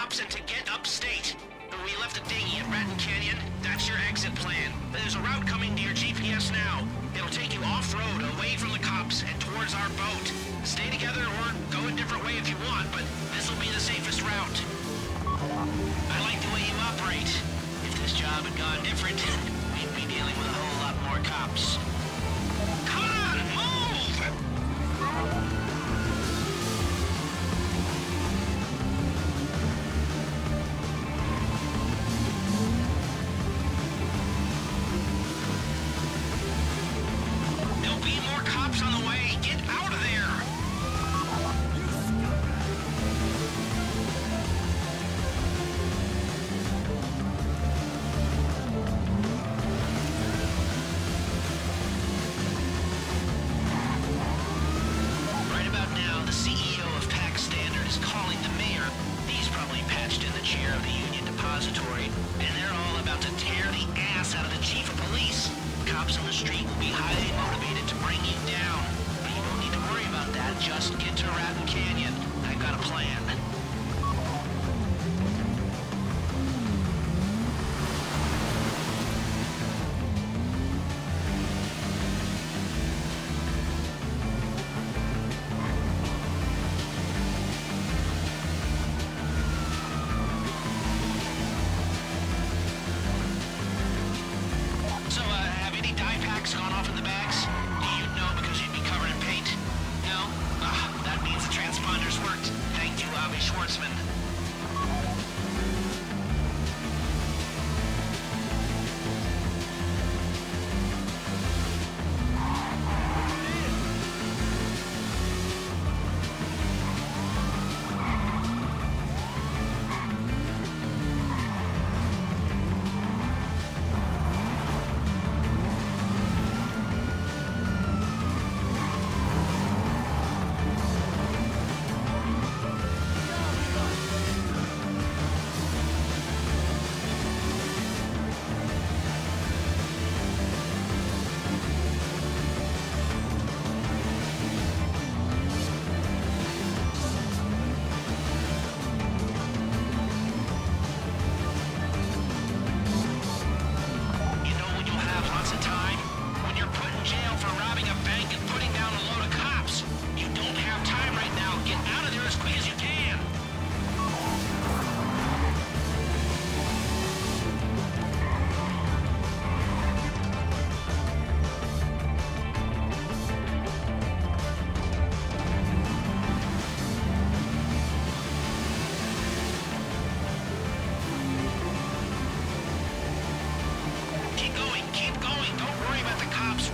and to get upstate. We left a dinghy at Raton Canyon. That's your exit plan. There's a route coming to your GPS now. It'll take you off-road, away from the cops, and towards our boat. Stay together or go a different way if you want, but this'll be the safest route. I like the way you operate. If this job had gone different, we'd be dealing with a whole lot more cops. Just get to Raton Canyon. I've got a plan.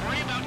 Worry about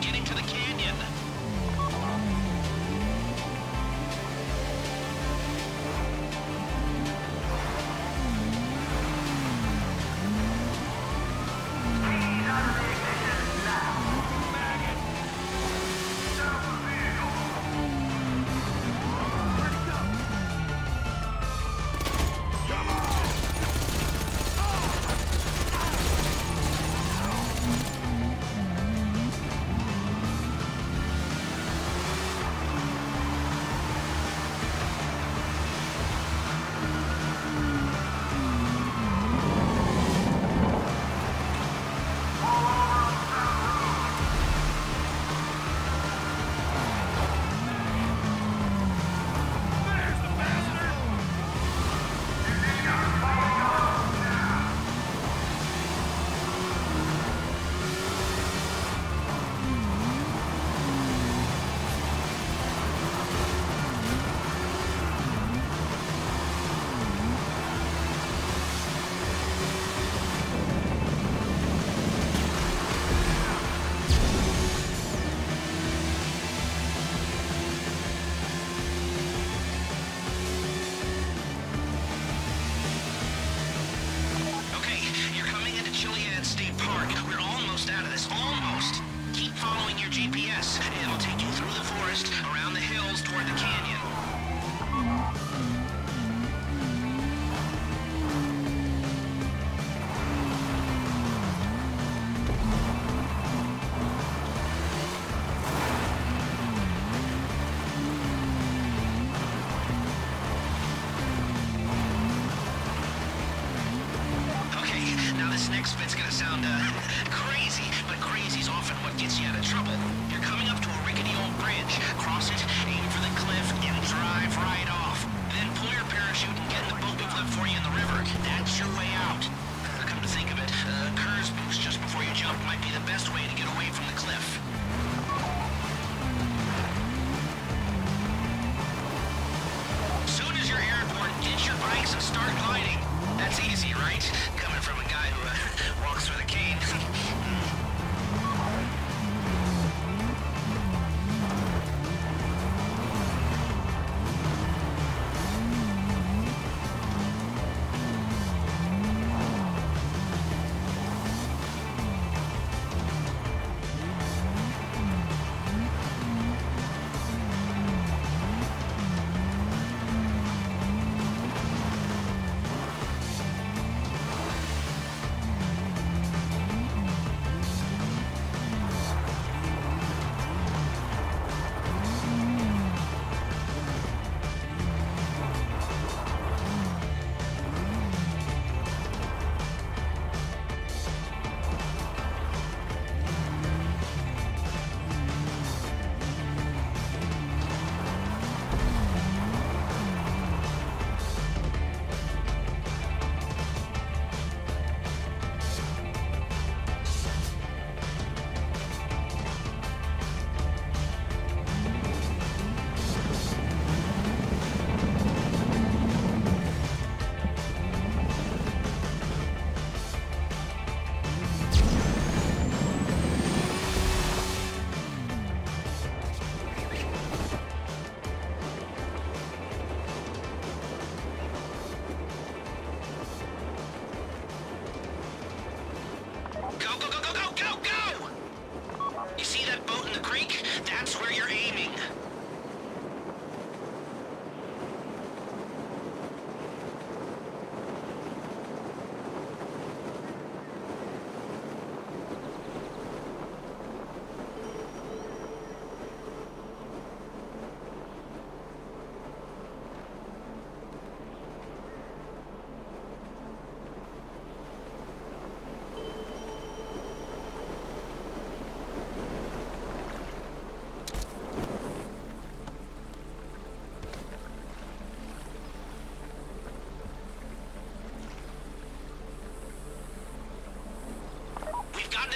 start gliding. That's easy, right?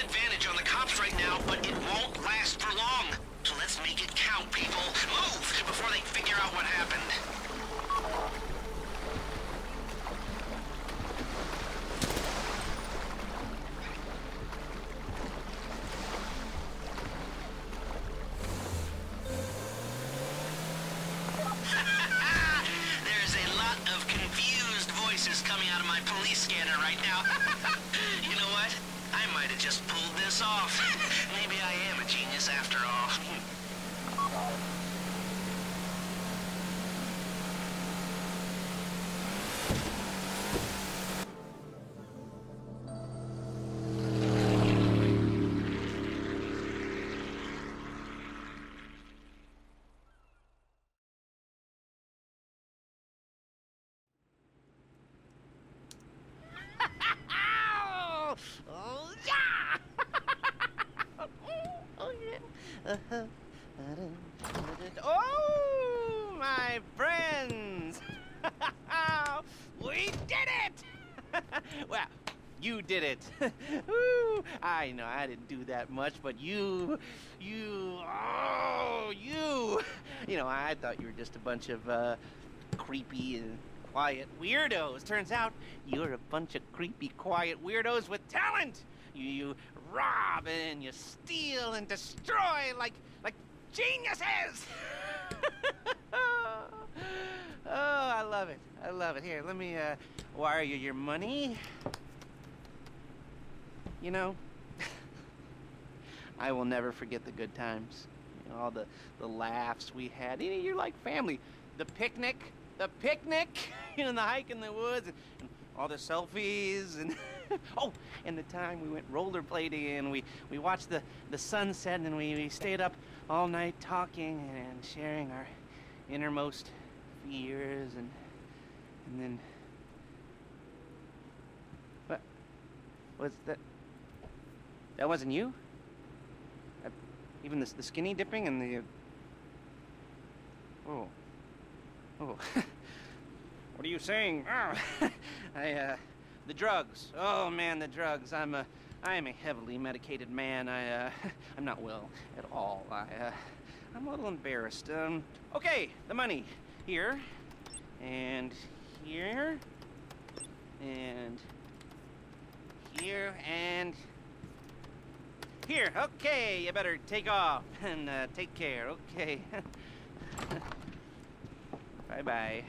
Advantage on the cops right now, but it won't last for long. So let's make it count, people. Move before they figure out what happened. Friends! we did it! well, you did it. I know I didn't do that much, but you, you, oh, you. You know, I thought you were just a bunch of uh, creepy and quiet weirdos. Turns out you're a bunch of creepy, quiet weirdos with talent. You, you rob and you steal and destroy like like geniuses. Oh, I love it. I love it. Here, let me uh, wire you your money. You know, I will never forget the good times. You know, all the, the laughs we had. You know, you're like family. The picnic, the picnic, you know, the hike in the woods, and, and all the selfies, and oh, and the time we went rollerblading, and we, we watched the, the sunset, and we, we stayed up all night talking and sharing our innermost fears, and and then what was that? That wasn't you? Uh, even the, the skinny dipping and the. Oh. Oh. what are you saying? Oh. I, uh. The drugs. Oh, man, the drugs. I'm a. I am a heavily medicated man. I, uh. I'm not well at all. I, uh. I'm a little embarrassed. Um. Okay, the money. Here. And here. And. Here. And. Here, okay, you better take off and uh, take care, okay. bye bye.